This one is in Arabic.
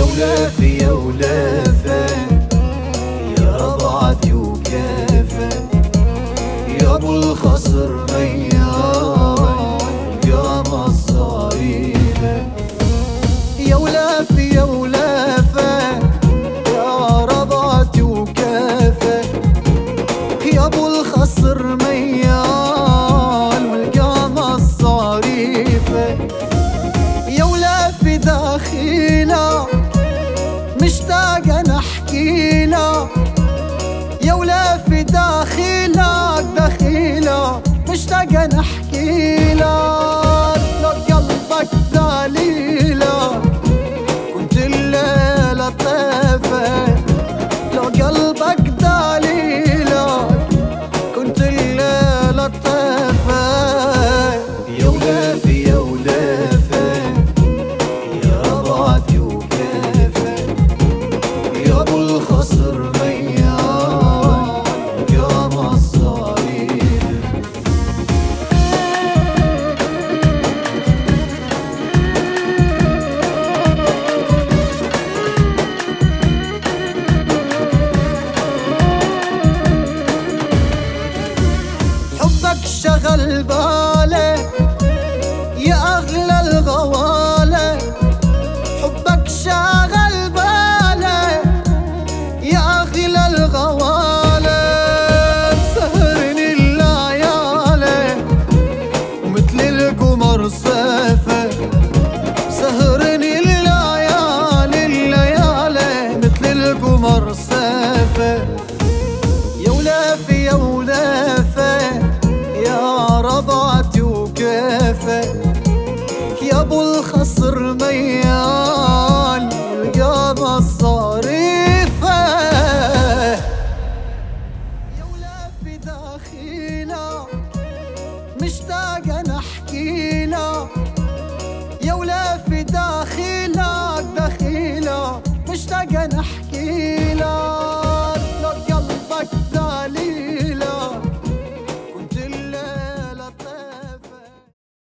ولافي يا ولافة يا رضعتي وكافة يا أبو الخصر ميال يا مصاريفة يا ولافي يا ولافة يا رضعتي وكافة يا أبو الخصر ميال والقامة الصريفة يا ولافي داخلة مشتاقة نحكي لك يا ولافي داخلك ابو يا ابو الخصر ميال يا مصاريفة يا ولافي داخلة